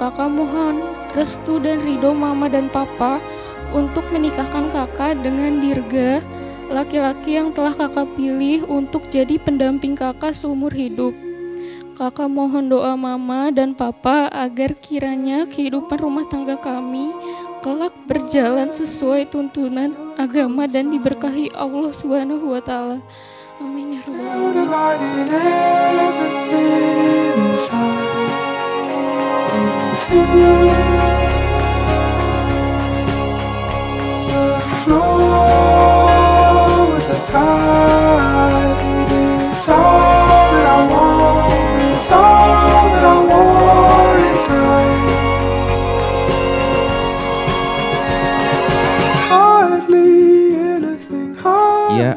Kakak mohon restu dan ridho mama dan papa untuk menikahkan kakak dengan Dirga, laki-laki yang telah kakak pilih untuk jadi pendamping kakak seumur hidup. Kakak mohon doa mama dan papa agar kiranya kehidupan rumah tangga kami kelak berjalan sesuai tuntunan agama dan diberkahi Allah Subhanahu wa taala. Amin ya rabbal alamin. Ya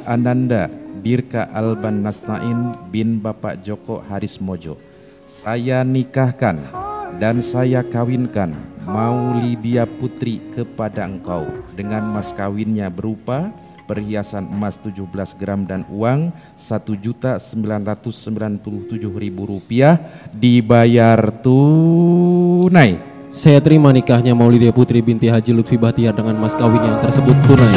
Ananda Birka Alban Nasnain bin Bapak Joko Haris Mojo Saya nikahkan dan saya kawinkan Maulidia Putri kepada engkau dengan mas kawinnya berupa perhiasan emas 17 gram dan uang 1.997.000 rupiah dibayar tunai. Saya terima nikahnya Maulidia Putri binti Haji Lutfi Bahtiar dengan mas kawinnya tersebut tunai.